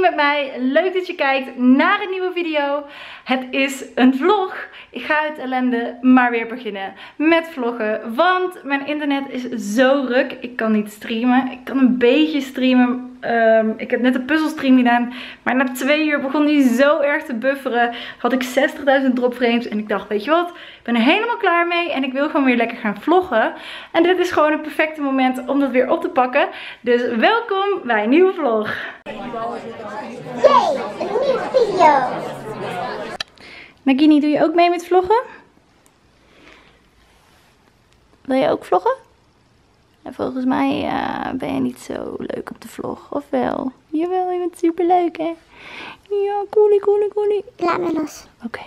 met mij. Leuk dat je kijkt naar een nieuwe video. Het is een vlog. Ik ga uit ellende maar weer beginnen met vloggen. Want mijn internet is zo ruk. Ik kan niet streamen. Ik kan een beetje streamen. Ehm, ik heb net een puzzelstream gedaan. Maar na twee uur begon die zo erg te bufferen. Had ik 60.000 dropframes. En ik dacht, weet je wat? Ik ben er helemaal klaar mee. En ik wil gewoon weer lekker gaan vloggen. En dit is gewoon het perfecte moment om dat weer op te pakken. Dus welkom bij een nieuwe vlog. Yay, een nieuwe video. Nagini, doe je ook mee met vloggen? Wil je ook vloggen? En volgens mij eh, ben je niet zo leuk op de vlog, of wel? Jawel, je bent super leuk, hè? Ja, coolie, coolie, coolie. Laat me los. Oké.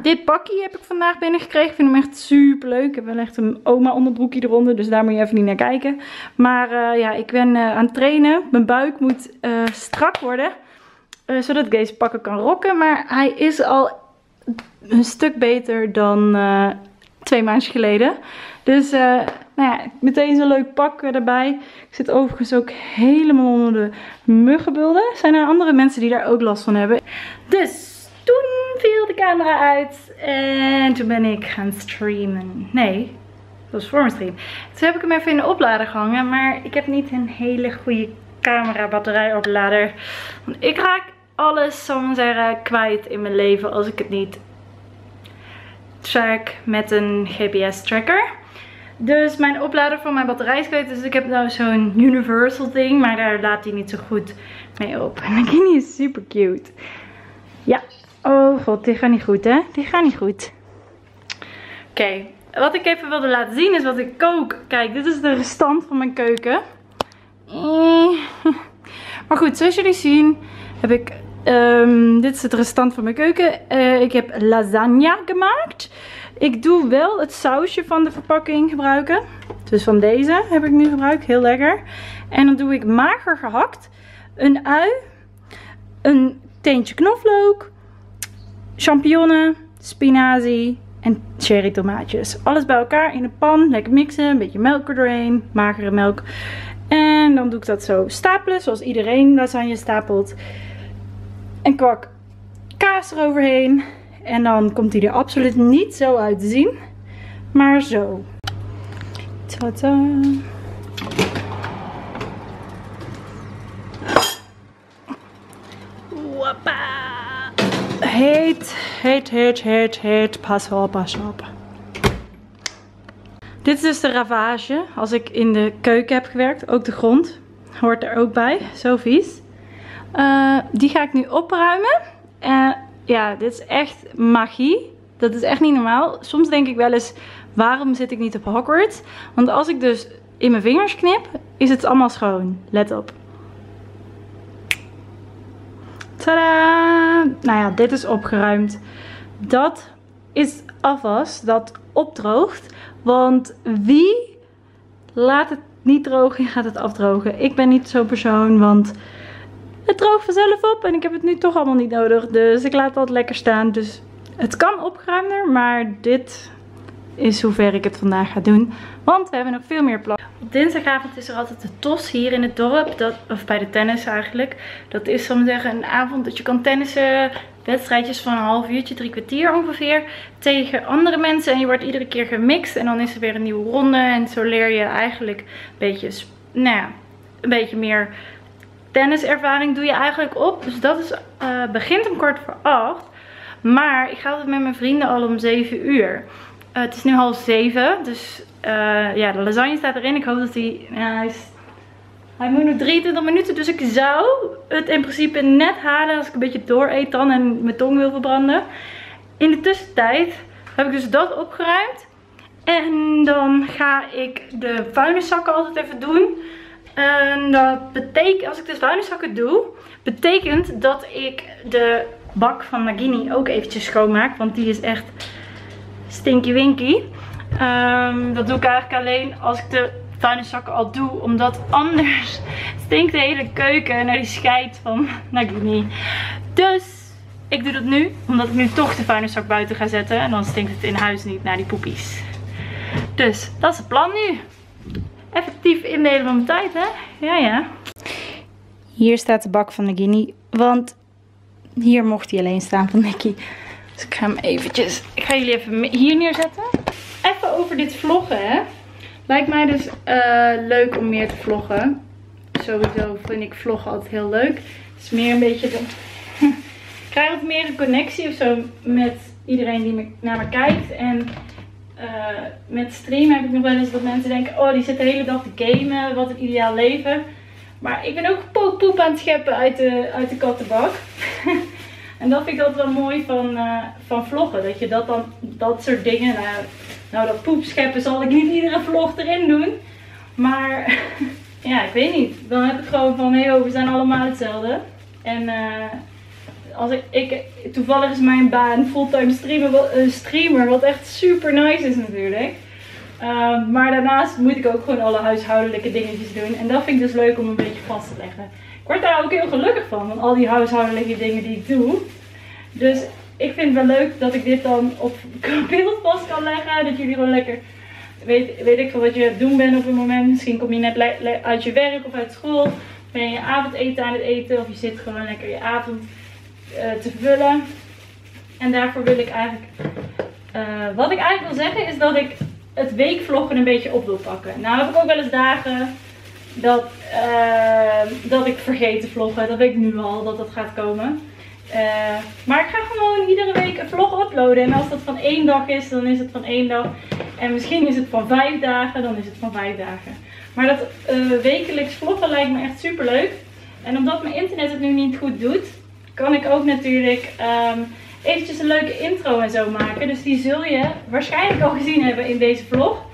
Dit pakje heb ik vandaag binnengekregen. Ik vind hem echt super leuk. Ik heb wel echt een oma onderbroekje eronder. Dus daar moet je even niet naar kijken. Maar eh, ja, ik ben eh, aan het trainen. Mijn buik moet strak worden. zodat ik deze pakken kan rocken. Maar hij is al een stuk beter dan twee maanden geleden. Dus eh, nou ja, meteen zo'n leuk pak erbij. Ik zit overigens ook helemaal onder de muggenbulden. Zijn er andere mensen die daar ook last van hebben? Dus toen viel de camera uit en toen ben ik gaan streamen. Nee, dat was voor mijn stream. Toen heb ik hem even in de oplader gehangen, maar ik heb niet een hele goede camera batterijoplader. Want ik raak alles, zal ik zeggen, kwijt in mijn leven als ik het niet track met een GPS tracker. Dus mijn oplader van mijn batterij is. Dus ik heb nou zo'n universal ding. Maar daar laat hij niet zo goed mee op. En Nagini is super cute. Ja. Oh god, dit gaat niet goed hè. Dit gaat niet goed. Oké. Wat ik even wilde laten zien is wat ik kook. Kijk, dit is de restant van mijn keuken. Eh. Maar goed, zoals jullie zien heb ik... ehm, dit is het restant van mijn keuken. Eh, ik heb lasagne gemaakt. Ik doe wel het sausje van de verpakking gebruiken. Dus van deze heb ik nu gebruikt. Heel lekker. En dan doe ik mager gehakt. Een ui. Een teentje knoflook. Champignonnen. Spinazie. En cherry tomaatjes. Alles bij elkaar in een pan. Lekker mixen. Een beetje melk erdoorheen. Magere melk. En dan doe ik dat zo stapelen. Zoals iedereen lasagne stapelt. En kwak kaas eroverheen. En dan komt hij er absoluut niet zo uit te zien. Maar zo. Tada. Heet, heet, heet, heet, heet. Pas op, pas op. Dit is dus de ravage als ik in de keuken heb gewerkt. Ook de grond hoort er ook bij. Zo vies. Eh, die ga ik nu opruimen. En ja, dit is echt magie. Dat is echt niet normaal. Soms denk ik wel eens, waarom zit ik niet op Hogwarts? Want als ik dus in mijn vingers knip, is het allemaal schoon. Let op. Tadaa! Nou ja, dit is opgeruimd. Dat is afwas dat opdroogt. Want wie laat het niet drogen en gaat het afdrogen? Ik ben niet zo'n persoon, want het droogt vanzelf op en ik heb het nu toch allemaal niet nodig. Dus ik laat dat lekker staan. Dus het kan opgeruimder, maar dit is hoe ver ik het vandaag ga doen. Want we hebben nog veel meer plannen. Op dinsdagavond is er altijd de TOS hier in het dorp. Dat, of bij de tennis eigenlijk. Dat is zo zeggen een avond dat je kan tennissen. Wedstrijdjes van een half uurtje, drie kwartier ongeveer. Tegen andere mensen. En je wordt iedere keer gemixt. En dan is er weer een nieuwe ronde. En zo leer je eigenlijk een beetje, nou ja, een beetje meer tenniservaring doe je eigenlijk op. Dus dat is, eh, begint om kwart voor acht. Maar ik ga altijd met mijn vrienden al om 7 uur. Eh, het is nu half 7. Dus eh, ja, de lasagne staat erin. Ik hoop dat hij... Ja, hij, hij moet nog 23 minuten. Dus ik zou het in principe net halen als ik een beetje door eet dan. En mijn tong wil verbranden. In de tussentijd heb ik dus dat opgeruimd. En dan ga ik de vuilniszakken altijd even doen. En dat betekent, als ik de vuilniszakken doe, betekent dat ik de bak van Nagini ook eventjes schoonmaak. Want die is echt stinky winky. Ehm, dat doe ik eigenlijk alleen als ik de vuilniszakken al doe. Omdat anders stinkt de hele keuken naar die scheid van Nagini. Dus ik doe dat nu, omdat ik nu toch de vuilniszak buiten ga zetten. En dan stinkt het in huis niet naar die poepies. Dus dat is het plan nu effectief indelen van mijn tijd, hè? Ja, ja. Hier staat de bak van Nagini. Want hier mocht hij alleen staan van Nicky. Dus ik ga hem eventjes... Ik ga jullie even hier neerzetten. Even over dit vloggen, hè. Lijkt mij dus eh, leuk om meer te vloggen. Sowieso vind ik vloggen altijd heel leuk. Het is meer een beetje de... ik krijg wat meer een connectie of zo met iedereen die naar me kijkt. En uh, met streamen heb ik nog wel eens dat mensen denken... Oh, die zit de hele dag te gamen. Wat een ideaal leven. Maar ik ben ook poep aan het scheppen uit de, uit de kattenbak. en dat vind ik altijd wel mooi van, uh, van vloggen. Dat je dat dan, dat soort dingen... Nou, nou, dat poep scheppen zal ik niet iedere vlog erin doen. Maar ja, ik weet niet. Dan heb ik gewoon van, hé, hey, we zijn allemaal hetzelfde. En als ik, ik, toevallig is mijn baan fulltime streamer, uh, streamer, wat echt super nice is natuurlijk. Uh, maar daarnaast moet ik ook gewoon alle huishoudelijke dingetjes doen. En dat vind ik dus leuk om een beetje vast te leggen. Ik word daar ook heel gelukkig van, van al die huishoudelijke dingen die ik doe. Dus ik vind het wel leuk dat ik dit dan op beeld vast kan leggen. Dat jullie gewoon lekker, weet, weet ik veel wat je aan het doen bent op een moment. Misschien kom je net uit je werk of uit school. Ben je avondeten aan het eten of je zit gewoon lekker je avond te vullen. En daarvoor wil ik eigenlijk, uh, wat ik eigenlijk wil zeggen is dat ik het weekvloggen een beetje op wil pakken. Nou heb ik ook wel eens dagen dat, uh, dat ik vergeet te vloggen. Dat weet ik nu al dat dat gaat komen. Maar ik ga gewoon iedere week een vlog uploaden. En als dat van één dag is, dan is het van één dag. En misschien is het van vijf dagen, dan is het van vijf dagen. Maar dat uh, wekelijks vloggen lijkt me echt super leuk. En omdat mijn internet het nu niet goed doet, kan ik ook natuurlijk um, eventjes een leuke intro en zo maken. Dus die zul je waarschijnlijk al gezien hebben in deze vlog.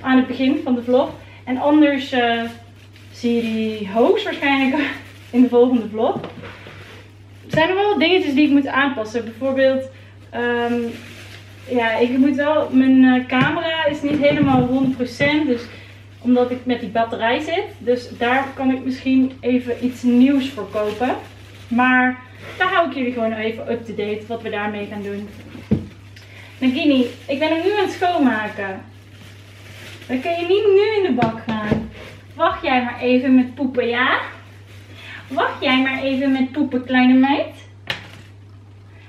Aan het begin van de vlog. En anders uh, zie je die hoogstwaarschijnlijk in de volgende vlog. Er zijn er wel dingetjes die ik moet aanpassen. Bijvoorbeeld, um, ja, ik moet wel, mijn uh, camera is niet helemaal 100%. Dus omdat ik met die batterij zit. Dus daar kan ik misschien even iets nieuws voor kopen. Maar daar hou ik jullie gewoon even up-to-date wat we daarmee gaan doen. Nagini, ik ben hem nu aan het schoonmaken. Dan kun je niet nu in de bak gaan. Wacht jij maar even met poepen, ja? Wacht jij maar even met poepen, kleine meid.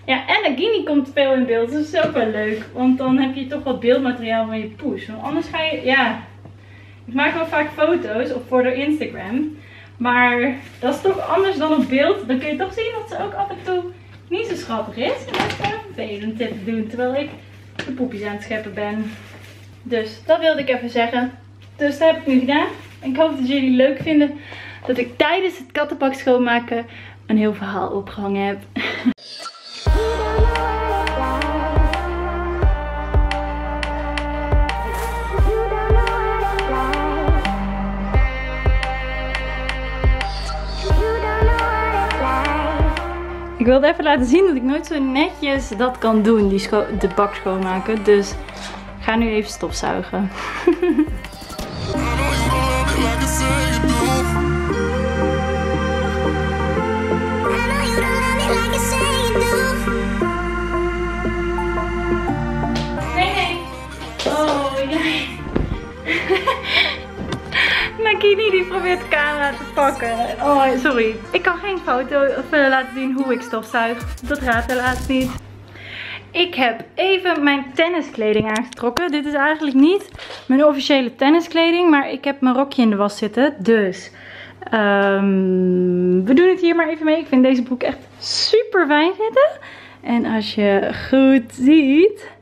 Ja, en Nagini komt veel in beeld. Dus dat is ook wel leuk. Want dan heb je toch wat beeldmateriaal van je poes. Want anders ga je, ja... Ik maak wel vaak foto's op voor de Instagram. Maar dat is toch anders dan op beeld. Dan kun je toch zien dat ze ook af en toe niet zo schattig is. En dat dit te doen. Terwijl ik de poepjes aan het scheppen ben. Dus dat wilde ik even zeggen. Dus dat heb ik nu gedaan. Ik hoop dat jullie leuk vinden dat ik tijdens het kattenpak schoonmaken een heel verhaal opgehangen heb. Ik wilde even laten zien dat ik nooit zo netjes dat kan doen, die de bak schoonmaken. Dus ik ga nu even stofzuigen. te pakken. Oh, sorry. Ik kan geen foto of, uh, laten zien hoe ik stofzuig. Dat gaat helaas niet. Ik heb even mijn tenniskleding aangetrokken. Dit is eigenlijk niet mijn officiële tenniskleding. Maar ik heb mijn rokje in de was zitten. Dus um, we doen het hier maar even mee. Ik vind deze broek echt super fijn zitten. En als je goed ziet...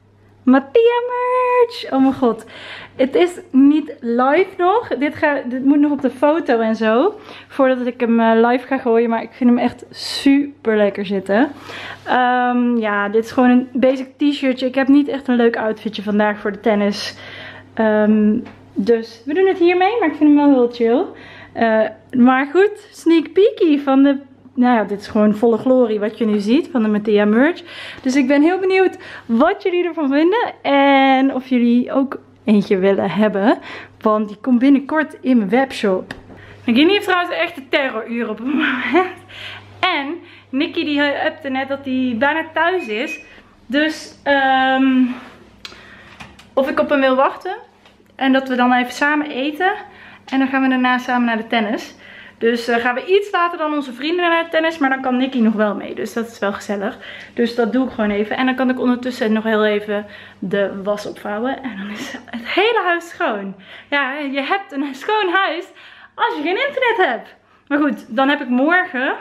Mattia merch! Oh mijn god. Het is niet live nog. Dit, ga, dit moet nog op de foto en zo. Voordat ik hem uh, live ga gooien. Maar ik vind hem echt super lekker zitten. Um, ja, dit is gewoon een basic t-shirtje. Ik heb niet echt een leuk outfitje vandaag voor de tennis. Um, dus we doen het hiermee. Maar ik vind hem wel heel chill. Uh, maar goed, sneak peekie van de nou ja, dit is gewoon volle glorie wat je nu ziet van de Mattea merch. Dus ik ben heel benieuwd wat jullie ervan vinden. En of jullie ook eentje willen hebben. Want die komt binnenkort in mijn webshop. Nagini heeft trouwens echt de terroruur op het moment. En Nicky die upte net dat hij bijna thuis is. Dus um, of ik op hem wil wachten. En dat we dan even samen eten. En dan gaan we daarna samen naar de tennis. Dus uh, gaan we iets later dan onze vrienden naar tennis. Maar dan kan Nicky nog wel mee. Dus dat is wel gezellig. Dus dat doe ik gewoon even. En dan kan ik ondertussen nog heel even de was opvouwen. En dan is het hele huis schoon. Ja, je hebt een schoon huis als je geen internet hebt. Maar goed, dan heb ik morgen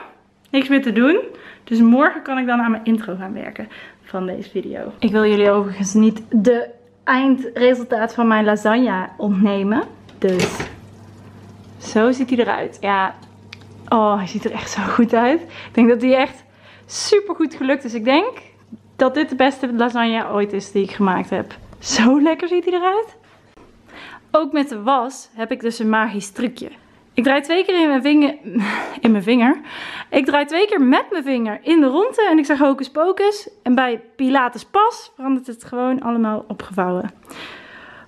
niks meer te doen. Dus morgen kan ik dan aan mijn intro gaan werken van deze video. Ik wil jullie overigens niet de eindresultaat van mijn lasagne ontnemen. Dus zo ziet hij eruit. Ja, oh, hij ziet er echt zo goed uit. Ik denk dat hij echt super goed gelukt is. Ik denk dat dit de beste lasagne ooit is die ik gemaakt heb. Zo lekker ziet hij eruit. Ook met de was heb ik dus een magisch trucje. Ik draai twee keer in mijn vinger. In mijn vinger. Ik draai twee keer met mijn vinger in de ronde. En ik zeg hocus pocus. En bij Pilates pas verandert het gewoon allemaal opgevouwen.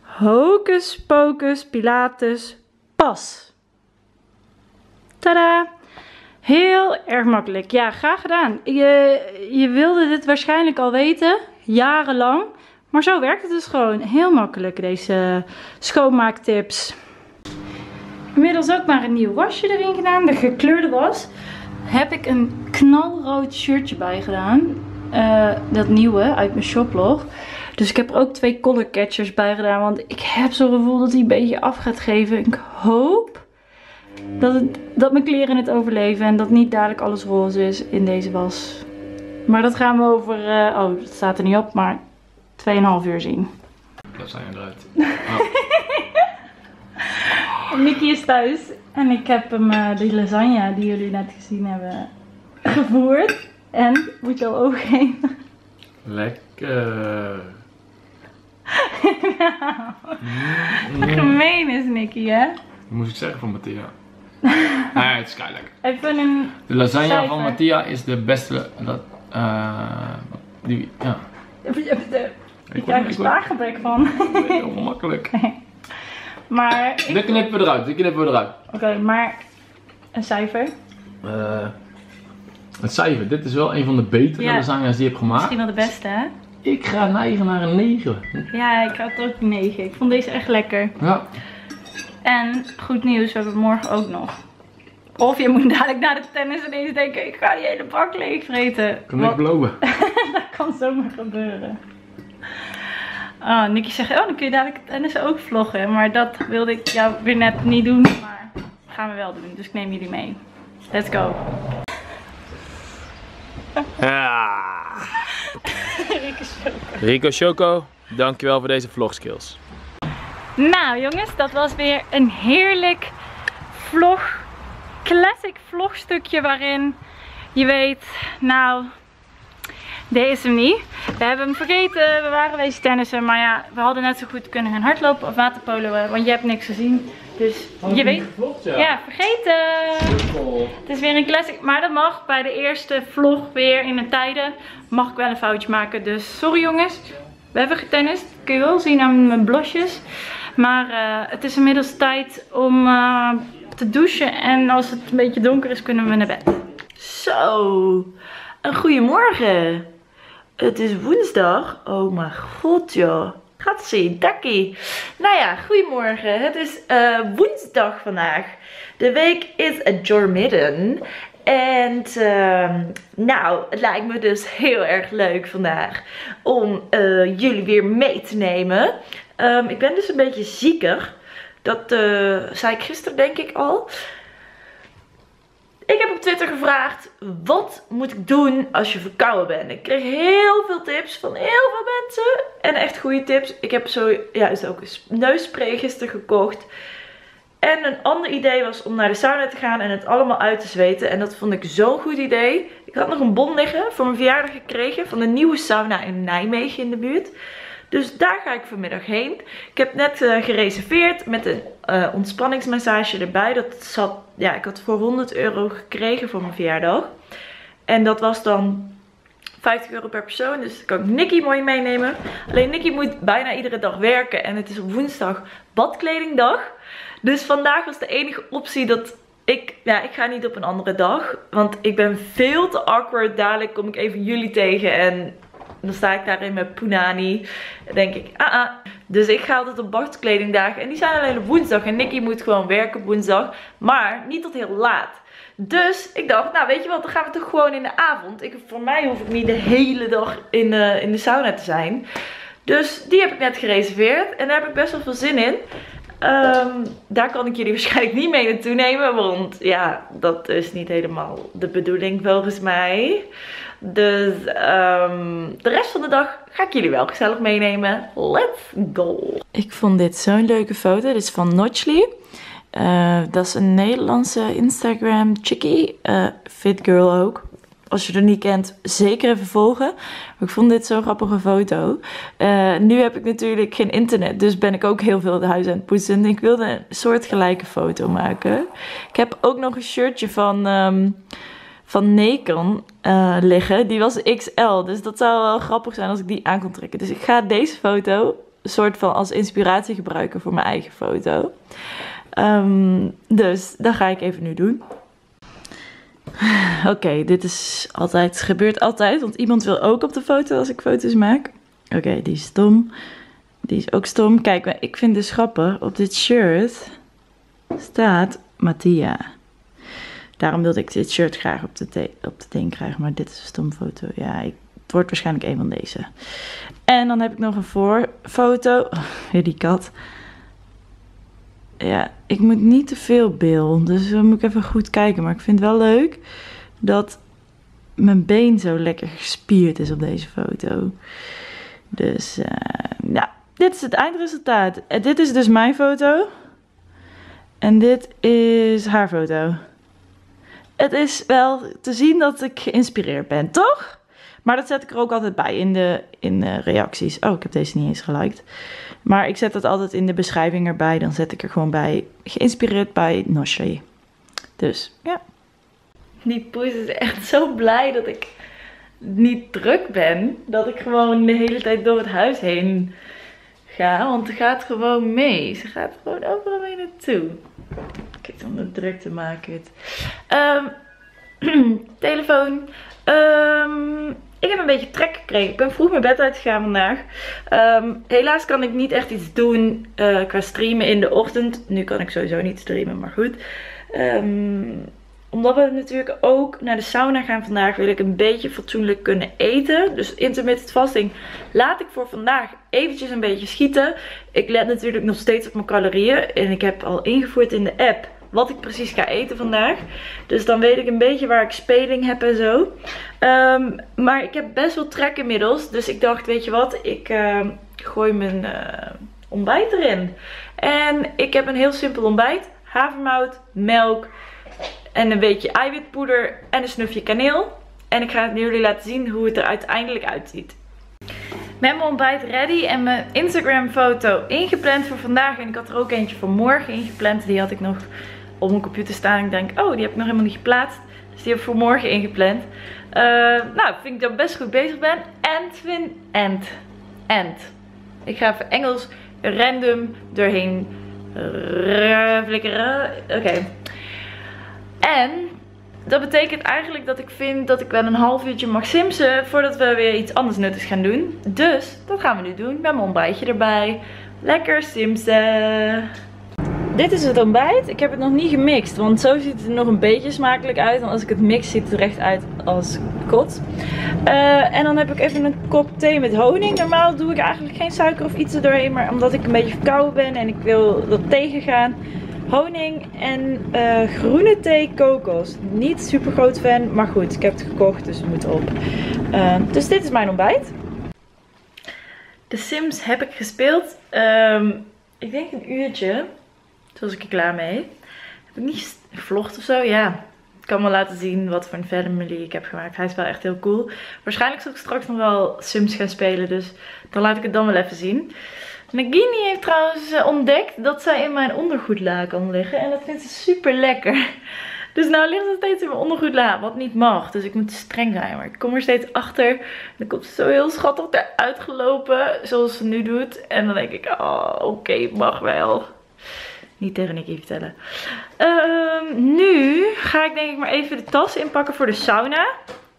Hocus pocus Pilates pas. Tada! Heel erg makkelijk. Ja, graag gedaan. Je, je wilde dit waarschijnlijk al weten. Jarenlang. Maar zo werkt het dus gewoon. Heel makkelijk deze schoonmaaktips. Inmiddels ook maar een nieuw wasje erin gedaan. De gekleurde was. Heb ik een knalrood shirtje bij gedaan. Uh, dat nieuwe uit mijn shoplog. Dus ik heb er ook twee color catchers bij gedaan. Want ik heb zo'n gevoel dat hij een beetje af gaat geven. Ik hoop dat, het, dat mijn kleren het overleven. En dat niet dadelijk alles roze is in deze was. Maar dat gaan we over, uh, oh dat staat er niet op, maar 2,5 uur zien. Dat zijn eruit. Oh. Mickey is thuis en ik heb hem uh, die lasagne die jullie net gezien hebben gevoerd. En moet je al overgeven. Lekker. nou, gemeen is Nicky hè? Dat moest ik zeggen van Mattia. Nee, het is kei lekker. Even een De lasagne cijfer. van Mattia is de beste. Dat, uh, die, ja. Ik krijg er spaargebrek van. Heel makkelijk. Maar ik... Dit knippen we eruit, dit knippen we eruit. Oké, okay, maar een cijfer? Uh, het cijfer, dit is wel een van de betere ja. lasagnes die ik heb gemaakt. Misschien wel de beste hè? Ik ga neigen naar een 9. Ja, ik had ook een 9. Ik vond deze echt lekker. Ja. En goed nieuws, we hebben morgen ook nog. Of je moet dadelijk naar de tennis ineens denken, ik ga die hele bak leeg vreten. Kan ik beloven. dat kan zomaar gebeuren. Oh, Nicky zegt, oh dan kun je dadelijk tennis ook vloggen. Maar dat wilde ik jou weer net niet doen. Maar dat gaan we wel doen. Dus ik neem jullie mee. Let's go. Ja. Rico Choco. Rico Choco, dankjewel voor deze vlogskills. Nou jongens, dat was weer een heerlijk vlog. Classic vlogstukje waarin je weet, nou, deze is hem niet. We hebben hem vergeten, we waren wezen tennissen, maar ja, we hadden net zo goed kunnen gaan hardlopen of waterpoloen, want je hebt niks gezien. Dus je weet. ja. ja, vergeten. Het is weer een classic, maar dat mag bij de eerste vlog weer in de tijden. Mag ik wel een foutje maken, dus sorry jongens. We hebben getennist, kun je wel zien aan mijn blosjes. Maar uh, het is inmiddels tijd om uh, te douchen en als het een beetje donker is kunnen we naar bed. Zo, een goedemorgen. Het is woensdag. Oh mijn god joh. Gatsie, dakkie. Nou ja, goedemorgen. Het is uh, woensdag vandaag. De week is midden. En uh, nou, het lijkt me dus heel erg leuk vandaag om jullie weer mee te nemen. Um, ik ben dus een beetje zieker. Dat uh, zei ik gisteren denk ik al. Ik heb op Twitter gevraagd, wat moet ik doen als je verkouden bent? Ik kreeg heel veel tips van heel veel mensen. En echt goede tips. Ik heb zojuist ook een neusspray gisteren gekocht. En een ander idee was om naar de sauna te gaan en het allemaal uit te zweten. En dat vond ik zo'n goed idee. Ik had nog een bon liggen voor mijn verjaardag gekregen van een nieuwe sauna in Nijmegen in de buurt. Dus daar ga ik vanmiddag heen. Ik heb net uh, gereserveerd met een uh, ontspanningsmassage erbij. Dat zat, ja, ik had voor 100 euro gekregen voor mijn verjaardag. En dat was dan 50 euro per persoon. Dus dan kan ik Nicky mooi meenemen. Alleen Nicky moet bijna iedere dag werken. En het is op woensdag badkledingdag. Dus vandaag was de enige optie dat ik, ja, ik ga niet op een andere dag. Want ik ben veel te awkward. Dadelijk kom ik even jullie tegen en dan sta ik daar in mijn punani. Denk ik, ah ah. Dus ik ga altijd op badkledingdagen. En die zijn alleen op woensdag. En Nicky moet gewoon werken woensdag. Maar niet tot heel laat. Dus ik dacht, nou weet je wat, dan gaan we toch gewoon in de avond. Ik, voor mij hoef ik niet de hele dag in de, in de sauna te zijn. Dus die heb ik net gereserveerd. En daar heb ik best wel veel zin in. Ehm, daar kan ik jullie waarschijnlijk niet mee naartoe nemen. Want ja, dat is niet helemaal de bedoeling volgens mij. Dus um, de rest van de dag ga ik jullie wel gezellig meenemen. Let's go! Ik vond dit zo'n leuke foto. Dit is van Notchly. Uh, dat is een Nederlandse Instagram chickie. Uh, fit girl ook. Als je er niet kent, zeker even volgen. Ik vond dit zo'n grappige foto. Uh, nu heb ik natuurlijk geen internet, dus ben ik ook heel veel de huis aan het poetsen. En ik wilde een soortgelijke foto maken. Ik heb ook nog een shirtje van, um, van Nikon uh, liggen. Die was XL, dus dat zou wel grappig zijn als ik die aan kon trekken. Dus ik ga deze foto soort van als inspiratie gebruiken voor mijn eigen foto. Um, dus dat ga ik even nu doen. Oké, dit is altijd, gebeurt altijd, want iemand wil ook op de foto als ik foto's maak. Oké, die is stom. Die is ook stom. Kijk, ik vind de schappen op dit shirt staat Mattia. Daarom wilde ik dit shirt graag op de, op de ding krijgen, maar dit is een stom foto. Ja, ik, het wordt waarschijnlijk een van deze. En dan heb ik nog een voorfoto. Oh, die kat ja, ik moet niet te veel beeld. Dus dan moet ik even goed kijken. Maar ik vind het wel leuk dat mijn been zo lekker gespierd is op deze foto. Dus uh, ja, dit is het eindresultaat. En dit is dus mijn foto. En dit is haar foto. Het is wel te zien dat ik geïnspireerd ben, toch? Maar dat zet ik er ook altijd bij in de, in reacties. Oh, ik heb deze niet eens geliked. Maar ik zet dat altijd in de beschrijving erbij. Dan zet ik er gewoon bij. Geïnspireerd bij Noshe. Dus ja. Die poes is echt zo blij dat ik niet druk ben. Dat ik gewoon de hele tijd door het huis heen ga. Want ze gaat gewoon mee. Ze gaat gewoon overal mee naartoe. Kijk, om het druk te maken. Um, telefoon. Um, ik heb een beetje trek gekregen. Ik ben vroeg mijn bed uitgegaan vandaag. Um, helaas kan ik niet echt iets doen uh, qua streamen in de ochtend. Nu kan ik sowieso niet streamen, maar goed. Omdat we natuurlijk ook naar de sauna gaan vandaag, wil ik een beetje fatsoenlijk kunnen eten. Dus intermittent fasting laat ik voor vandaag eventjes een beetje schieten. Ik let natuurlijk nog steeds op mijn calorieën. En ik heb al ingevoerd in de app wat ik precies ga eten vandaag. Dus dan weet ik een beetje waar ik speling heb en zo. Um, maar ik heb best wel trek inmiddels. Dus ik dacht, weet je wat, ik uh, gooi mijn uh, ontbijt erin. En ik heb een heel simpel ontbijt. Havermout, melk en een beetje eiwitpoeder en een snufje kaneel. En ik ga het jullie laten zien hoe het er uiteindelijk uitziet. Met mijn ontbijt ready en mijn Instagram foto ingepland voor vandaag. En ik had er ook eentje voor morgen ingepland. Die had ik nog op mijn computer staan. Ik denk, oh, die heb ik nog helemaal niet geplaatst. Dus die heb ik voor morgen ingepland. Uh, nou, vind ik dat best goed bezig ben. And, win, and, and. Ik ga even Engels random doorheen flikkeren. Oké. En dat betekent eigenlijk dat ik vind dat ik wel een half uurtje mag simsen voordat we weer iets anders nuttigs gaan doen. Dus dat gaan we nu doen met mijn ontbijtje erbij. Lekker simsen. Dit is het ontbijt. Ik heb het nog niet gemixt, want zo ziet het er nog een beetje smakelijk uit. En als ik het mix ziet het er echt uit als kot. Uh, en dan heb ik even een kop thee met honing. Normaal doe ik eigenlijk geen suiker of iets er doorheen, maar omdat ik een beetje verkouden ben en ik wil dat tegengaan. Honing en uh, groene thee kokos. Niet super groot fan, maar goed, ik heb het gekocht, dus het moet op. Uh, dus dit is mijn ontbijt. De Sims heb ik gespeeld. Um, ik denk een uurtje. Was ik er klaar mee. Heb ik niet gevlogd of zo? Ja. Ik kan wel laten zien wat voor een family ik heb gemaakt. Hij is wel echt heel cool. Waarschijnlijk zal ik straks nog wel Sims gaan spelen. Dus dan laat ik het dan wel even zien. Nagini heeft trouwens eh, ontdekt dat zij in mijn ondergoedla kan liggen. En dat vindt ze super lekker. Dus nou ligt ze steeds in mijn ondergoedla, wat niet mag. Dus ik moet streng zijn. Maar ik kom er steeds achter. Dan komt ze zo heel schattig eruit gelopen, zoals ze nu doet. En dan denk ik, oh oké, mag wel. Niet tegen Nicky vertellen. Um, nu ga ik denk ik maar even de tas inpakken voor de sauna.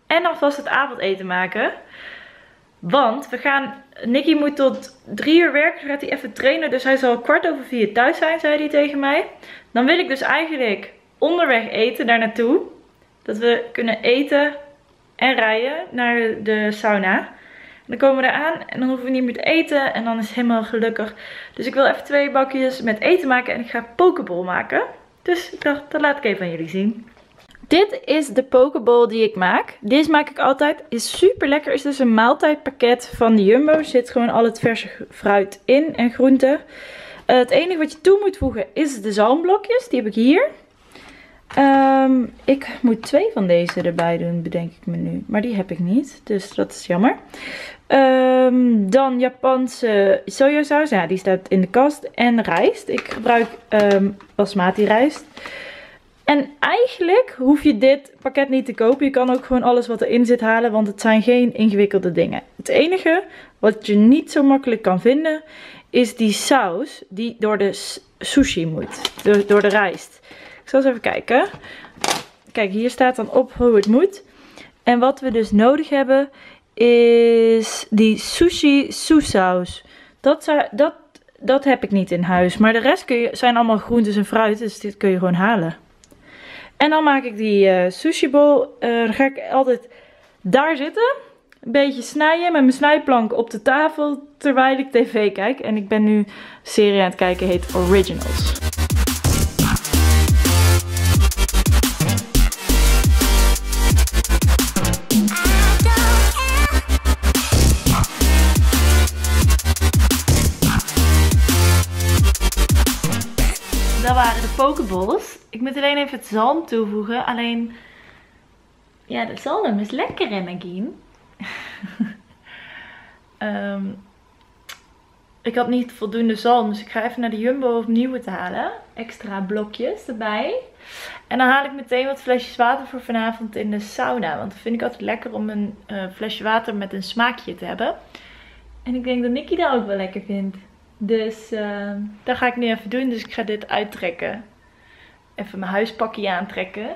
En alvast het avondeten maken. Want we gaan, Nicky moet tot drie uur werken, dan gaat hij even trainen. Dus hij zal kwart over vier thuis zijn, zei hij tegen mij. Dan wil ik dus eigenlijk onderweg eten daar naartoe. Dat we kunnen eten en rijden naar de sauna. Dan komen we eraan en dan hoeven we niet meer te eten. En dan is het helemaal gelukkig. Dus ik wil even twee bakjes met eten maken en ik ga pokeball maken. Dus ik dacht, dat laat ik even aan jullie zien. Dit is de pokeball die ik maak. Deze maak ik altijd. Is super lekker. Is dus een maaltijdpakket van de Jumbo. Zit gewoon al het verse fruit in en groenten. Uh, het enige wat je toe moet voegen is de zalmblokjes. Die heb ik hier. Um, ik moet twee van deze erbij doen, bedenk ik me nu. Maar die heb ik niet, dus dat is jammer. Um, dan Japanse sojasaus. Ja, die staat in de kast. En rijst. Ik gebruik um, basmati rijst. En eigenlijk hoef je dit pakket niet te kopen. Je kan ook gewoon alles wat erin zit halen, want het zijn geen ingewikkelde dingen. Het enige wat je niet zo makkelijk kan vinden, is die saus die door de sushi moet. Door de rijst. Ik zal eens even kijken. Kijk, hier staat dan op hoe het moet. En wat we dus nodig hebben is die sushi soesaus. Dat, dat, dat heb ik niet in huis. Maar de rest kun je, zijn allemaal groentes en fruit. Dus dit kun je gewoon halen. En dan maak ik die uh, sushi bowl. Uh, dan ga ik altijd daar zitten. Een beetje snijden met mijn snijplank op de tafel. Terwijl ik tv kijk. En ik ben nu serie aan het kijken. Heet Originals. Pokeballs. Ik moet alleen even het zalm toevoegen. Alleen, ja, de zalm is lekker in mijn um, ik had niet voldoende zalm, dus ik ga even naar de Jumbo om nieuwe te halen. Extra blokjes erbij. En dan haal ik meteen wat flesjes water voor vanavond in de sauna. Want dat vind ik altijd lekker om een uh, flesje water met een smaakje te hebben. En ik denk dat Nicky dat ook wel lekker vindt. Dus uh, dat ga ik nu even doen. Dus ik ga dit uittrekken. Even mijn huispakje aantrekken.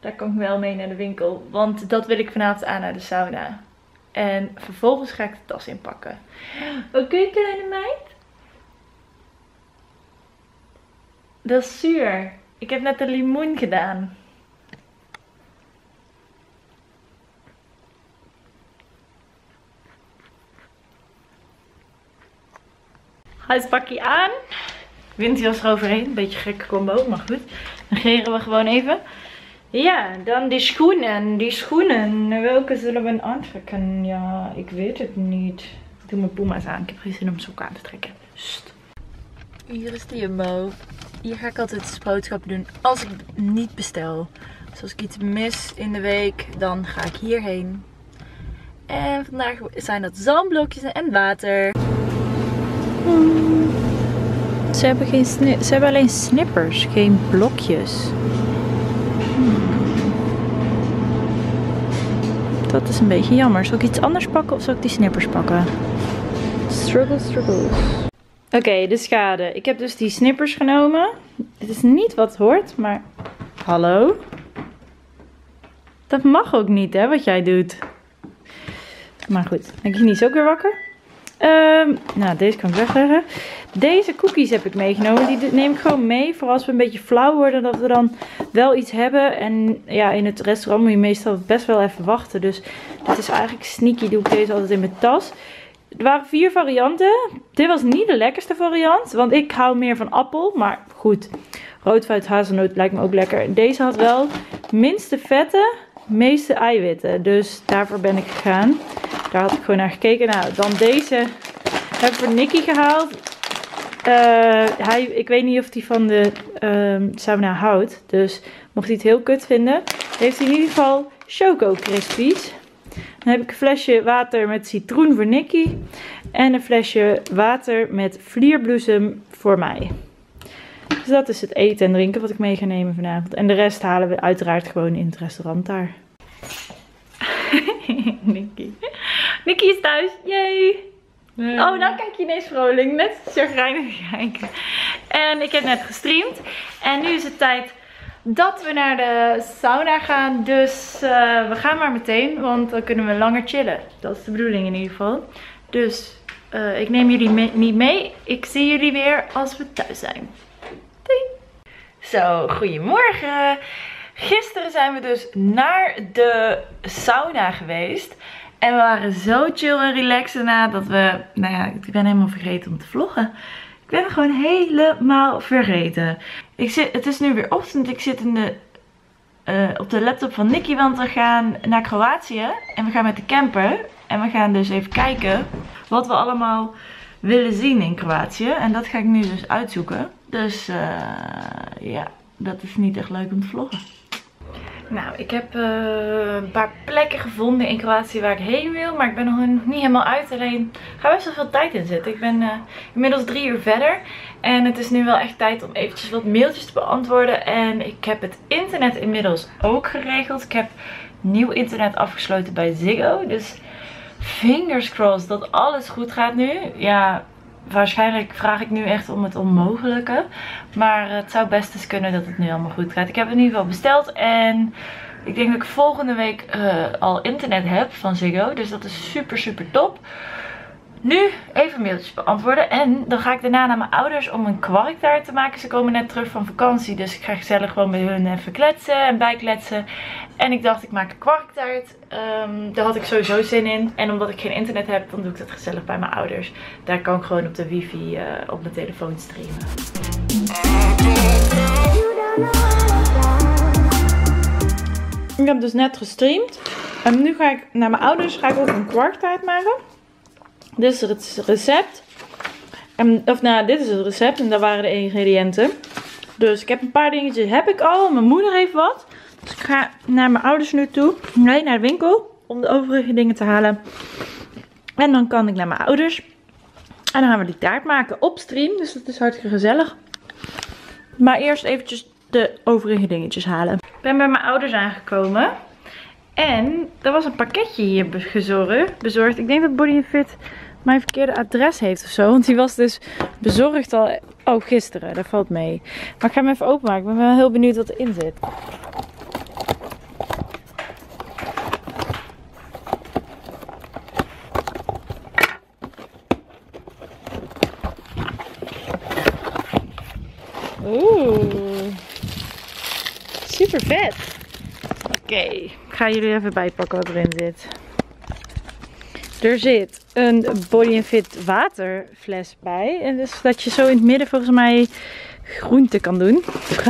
Daar kan ik wel mee naar de winkel. Want dat wil ik vanavond aan naar de sauna. En vervolgens ga ik de tas inpakken. Oké, okay, kleine meid? Dat is zuur. Ik heb net een limoen gedaan. Huispakje aan. Winter was eroverheen. Een beetje gekke combo, maar goed. Negeren we gewoon even. Ja, dan die schoenen. Die schoenen. Welke zullen we aantrekken? Ja, ik weet het niet. Ik doe mijn puma's aan. Ik heb geen zin om sokken aan te trekken. Hier is de Jumbo. Hier ga ik altijd boodschappen doen als ik niet bestel. Dus als ik iets mis in de week, dan ga ik hierheen. En vandaag zijn dat zalmblokjes en water. Ze hebben, geen ze hebben alleen snippers, geen blokjes. Dat is een beetje jammer. Zal ik iets anders pakken of zal ik die snippers pakken? Struggle, struggle. Oké, de schade. Ik heb dus die snippers genomen. Het is niet wat hoort, maar... Hallo? Dat mag ook niet, hè, wat jij doet. Maar goed, denk je niet is ook weer wakker. Um, nou, deze kan ik wegleggen. Deze cookies heb ik meegenomen. Die neem ik gewoon mee. Voor als we een beetje flauw worden. Dat we dan wel iets hebben. En ja, in het restaurant moet je meestal best wel even wachten. Dus dit is eigenlijk sneaky. Doe ik deze altijd in mijn tas. Er waren vier varianten. Dit was niet de lekkerste variant. Want ik hou meer van appel. Maar goed. Roodvuit hazelnoot lijkt me ook lekker. Deze had wel minste vetten. Meeste eiwitten. Dus daarvoor ben ik gegaan. Daar had ik gewoon naar gekeken. Nou, dan deze heb ik voor Nicky gehaald. Uh, hij, ik weet niet of hij van de um, sauna houdt. Dus mocht hij het heel kut vinden, heeft hij in ieder geval Choco Crispies. Dan heb ik een flesje water met citroen voor Nicky. En een flesje water met vlierbloesem voor mij. Dus dat is het eten en drinken wat ik mee ga nemen vanavond. En de rest halen we uiteraard gewoon in het restaurant daar. Nicky. Nicky is thuis. Yay! Oh, nou kijk je ineens vrolijk. Net chagrijnig kijken. En ik heb net gestreamd. En nu is het tijd dat we naar de sauna gaan. Dus eh, we gaan maar meteen, want dan kunnen we langer chillen. Dat is de bedoeling in ieder geval. Dus eh, ik neem jullie mee- niet mee. Ik zie jullie weer als we thuis zijn. Zo, goedemorgen. Gisteren zijn we dus naar de sauna geweest. En we waren zo chill en relaxed daarna dat we... Nou ja, ik ben helemaal vergeten om te vloggen. Ik ben gewoon helemaal vergeten. Ik zit, het is nu weer ochtend. Ik zit in de, eh, op de laptop van Nicky, want we gaan naar Kroatië. En we gaan met de camper. En we gaan dus even kijken wat we allemaal willen zien in Kroatië. En dat ga ik nu dus uitzoeken. Dus eh, ja, dat is niet echt leuk om te vloggen. Nou, ik heb eh, een paar plekken gevonden in Kroatië waar ik heen wil. Maar ik ben nog niet helemaal uit. Alleen ga best wel veel tijd in zitten. Ik ben eh, inmiddels drie uur verder. En het is nu wel echt tijd om eventjes wat mailtjes te beantwoorden. En ik heb het internet inmiddels ook geregeld. Ik heb nieuw internet afgesloten bij Ziggo. Dus fingers crossed dat alles goed gaat nu. Ja, waarschijnlijk vraag ik nu echt om het onmogelijke. Maar het zou best eens kunnen dat het nu allemaal goed gaat. Ik heb het in ieder geval besteld. En ik denk dat ik volgende week eh, al internet heb van Ziggo. Dus dat is super super top. Nu even mailtjes beantwoorden. En dan ga ik daarna naar mijn ouders om een kwarktaart te maken. Ze komen net terug van vakantie. Dus ik ga gezellig gewoon bij hun even kletsen en bijkletsen. En ik dacht ik maak een kwarktaart. Ehm, daar had ik sowieso zin in. En omdat ik geen internet heb, dan doe ik dat gezellig bij mijn ouders. Daar kan ik gewoon op de wifi eh, op mijn telefoon streamen. Ik heb dus net gestreamd. En nu ga ik naar mijn ouders ga ik ook een kwarktaart maken. Dit is het recept. En, of nou, dit is het recept en daar waren de ingrediënten. Dus ik heb een paar dingetjes heb ik al. Mijn moeder heeft wat. Dus ik ga naar mijn ouders nu toe. Nee, naar de winkel. Om de overige dingen te halen. En dan kan ik naar mijn ouders. En dan gaan we die taart maken op stream. Dus dat is hartstikke gezellig. Maar eerst eventjes de overige dingetjes halen. Ik ben bij mijn ouders aangekomen. En er was een pakketje hier be- gezorgd, bezorgd. Ik denk dat Body Fit mijn verkeerde adres heeft of zo. Want die was dus bezorgd al. Oh, gisteren. Dat valt mee. Maar ik ga hem even openmaken. Ik ben wel heel benieuwd wat erin zit. Oeh. Super vet. Oké, ik ga jullie even bijpakken wat erin zit. Er zit een Body Fit waterfles bij. En dus dat je zo in het midden volgens mij groente kan doen.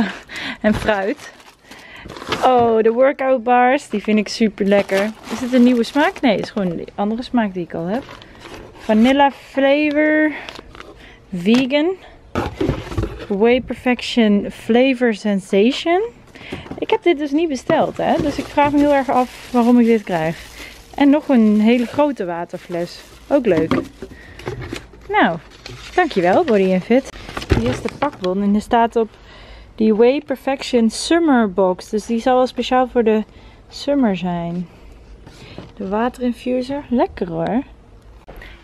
en fruit. Oh, de workout bars. Die vind ik super lekker. Is het een nieuwe smaak? Nee, het is gewoon die andere smaak die ik al heb. Vanilla flavor. Vegan. Way Perfection Flavor Sensation. Ik heb dit dus niet besteld, hè. Dus ik vraag me heel erg af waarom ik dit krijg. En nog een hele grote waterfles. Ook leuk. Nou, dankjewel Body Fit. Hier is de pakbon en er staat op die Way Perfection Summer Box. Dus die zal wel speciaal voor de summer zijn. De waterinfuser. Lekker hoor.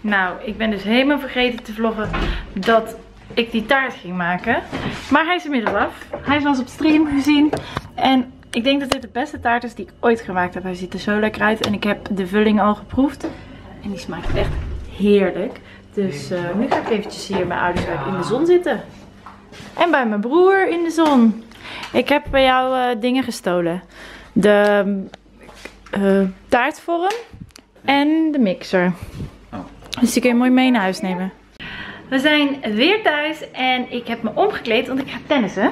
Nou, ik ben dus helemaal vergeten te vloggen dat ik die taart ging maken. Maar hij is inmiddels af. Hij is eens op stream gezien. En ik denk dat dit de beste taart is die ik ooit gemaakt heb. Hij ziet er zo lekker uit. En ik heb de vulling al geproefd. En die smaakt echt heerlijk. Dus eh, nu ga ik eventjes hier bij ouders in de zon zitten. En bij mijn broer in de zon. Ik heb bij jou eh, dingen gestolen. De eh, taartvorm en de mixer. Dus die kun je mooi mee naar huis nemen. We zijn weer thuis en ik heb me omgekleed, want ik ga tennissen.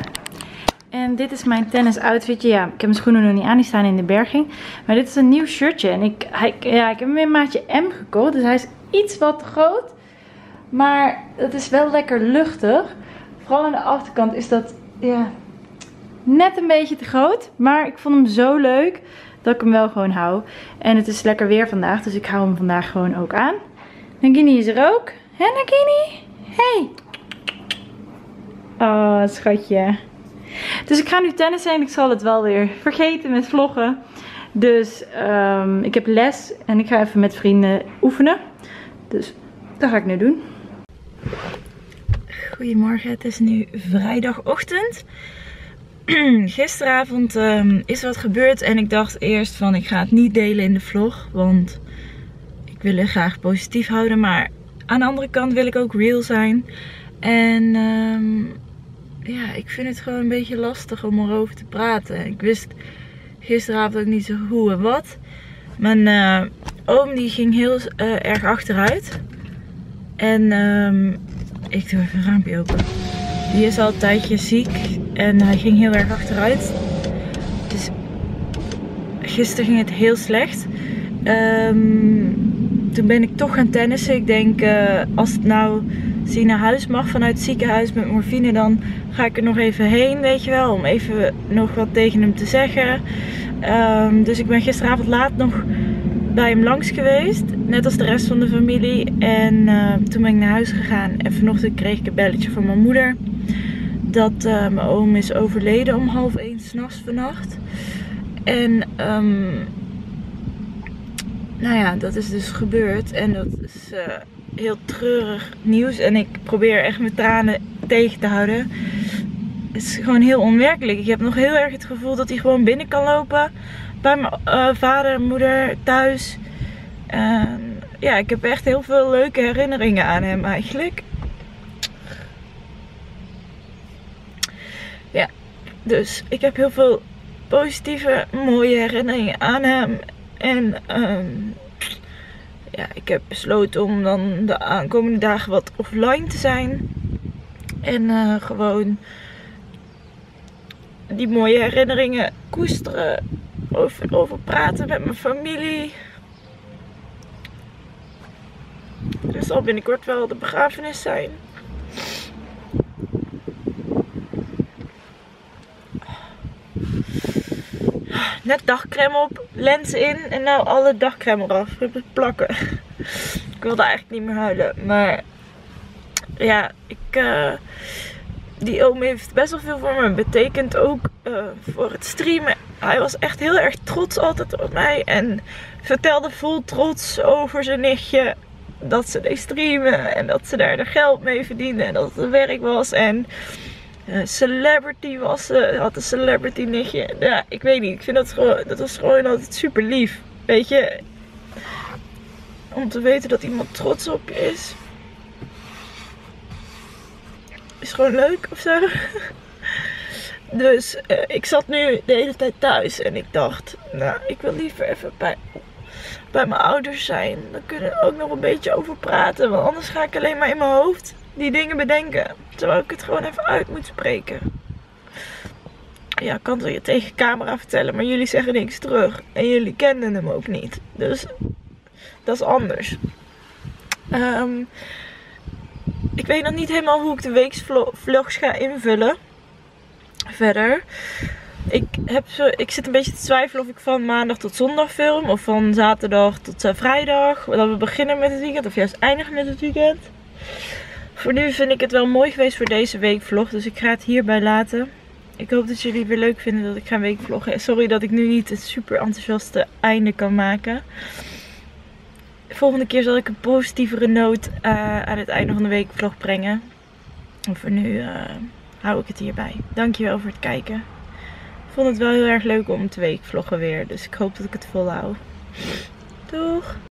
En dit is mijn tennis outfitje. Ja, ik heb mijn schoenen nog niet aan, die staan in de berging. Maar dit is een nieuw shirtje. En ik, ja, ik heb hem in maatje M gekocht, dus hij is iets wat te groot. Maar het is wel lekker luchtig. Vooral aan de achterkant is dat ja, net een beetje te groot. Maar ik vond hem zo leuk dat ik hem wel gewoon hou. En het is lekker weer vandaag, dus ik hou hem vandaag gewoon ook aan. Nagini is er ook. Hé Nagini? Hey. Oh, schatje. Dus ik ga nu tennissen en ik zal het wel weer vergeten met vloggen. Dus ehm, ik heb les en ik ga even met vrienden oefenen. Dus dat ga ik nu doen. Goedemorgen, het is nu vrijdagochtend. gisteravond ehm, is wat gebeurd en ik dacht eerst van ik ga het niet delen in de vlog, want ik wil het graag positief houden, maar aan de andere kant wil ik ook real zijn. En ehm, ja, ik vind het gewoon een beetje lastig om erover te praten. Ik wist gisteravond ook niet zo hoe en wat. Mijn eh, oom die ging heel eh, erg achteruit. En ehm, ik doe even een raampje open. Die is al een tijdje ziek en hij ging heel erg achteruit. Dus gisteren ging het heel slecht. Ehm, toen ben ik toch gaan tennissen. Ik denk, uh, als het nou hij naar huis mag vanuit het ziekenhuis met morfine, dan ga ik er nog even heen, weet je wel. Om even nog wat tegen hem te zeggen. Um, dus ik ben gisteravond laat nog bij hem langs geweest. Net als de rest van de familie. En uh, toen ben ik naar huis gegaan. En vanochtend kreeg ik een belletje van mijn moeder. Dat uh, mijn oom is overleden om half één s'nachts vannacht. En um, nou ja, dat is dus gebeurd. En dat is uh, heel treurig nieuws. En ik probeer echt mijn tranen tegen te houden. Het is gewoon heel onwerkelijk. Ik heb nog heel erg het gevoel dat hij gewoon binnen kan lopen. Bij mijn uh, vader moeder thuis. En ja, ik heb echt heel veel leuke herinneringen aan hem eigenlijk. Ja, dus ik heb heel veel positieve, mooie herinneringen aan hem. En um, ja, ik heb besloten om dan de aankomende dagen wat offline te zijn. En uh, gewoon die mooie herinneringen koesteren. Over, over praten met mijn familie. Er zal binnenkort wel de begrafenis zijn. Net dagcreme op, lenzen in en nou alle dagcreme eraf. Plakken. ik wilde eigenlijk niet meer huilen. Maar ja, ik... Uh, die oom heeft best wel veel voor me. Betekent ook uh, voor het streamen. Hij was echt heel erg trots altijd op mij. En vertelde vol trots over zijn nichtje. Dat ze deed streamen. En dat ze daar de geld mee verdiende. En dat het werk was. En celebrity was. Uh, had een celebrity nichtje. Ja, ik weet niet. Ik vind dat gewoon. Dat was gewoon altijd super lief. Weet je. Om te weten dat iemand trots op je is is gewoon leuk of zo. Dus uh, ik zat nu de hele tijd thuis en ik dacht, nou, ik wil liever even bij, bij mijn ouders zijn. Dan kunnen we ook nog een beetje over praten, want anders ga ik alleen maar in mijn hoofd die dingen bedenken. Terwijl ik het gewoon even uit moet spreken. Ja, ik kan het je tegen camera vertellen, maar jullie zeggen niks terug. En jullie kenden hem ook niet. Dus dat is anders. Um, ik weet nog niet helemaal hoe ik de weeksvlogs ga invullen. Verder. Ik, heb ik zit een beetje te twijfelen of ik van maandag tot zondag film. Of van zaterdag tot uh, vrijdag. Dat we beginnen met het weekend. Of juist eindigen met het weekend. Voor nu vind ik het wel mooi geweest voor deze weekvlog. Dus ik ga het hierbij laten. Ik hoop dat jullie weer leuk vinden dat ik ga weekvloggen. Sorry dat ik nu niet het super enthousiaste einde kan maken volgende keer zal ik een positievere noot uh, aan het einde van de week vlog brengen. En voor nu uh, hou ik het hierbij. Dankjewel voor het kijken. Ik vond het wel heel erg leuk om te week vloggen weer. Dus ik hoop dat ik het volhoud. Doeg!